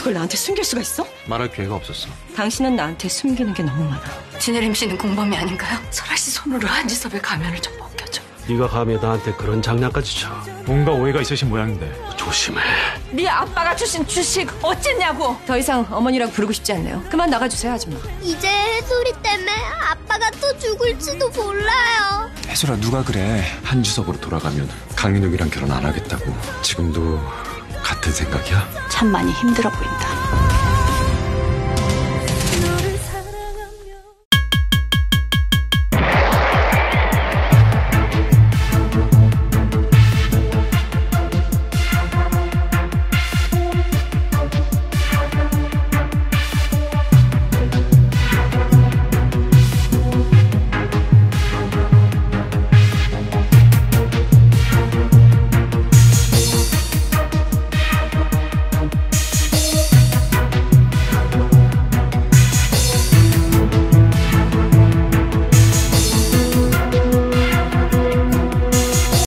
그걸 나한테 숨길 수가 있어? 말할 기회가 없었어. 당신은 나한테 숨기는 게 너무 많아. 진혜림 씨는 공범이 아닌가요? 설아 씨 손으로 한지섭의 가면을 좀 벗겨줘. 네가 감히 나한테 그런 장난까지 쳐. 뭔가 오해가 있으신 모양인데 조심해. 네 아빠가 주신 주식 어쨌냐고. 더 이상 어머니라고 부르고 싶지 않네요. 그만 나가주세요 아줌마. 이제 해솔이 때문에 아빠가 또 죽을지도 몰라요. 혜솔아 누가 그래 한주섭으로 돌아가면 강민욱이랑 결혼 안 하겠다고 지금도 같은 생각이야? 참 많이 힘들어 보인다.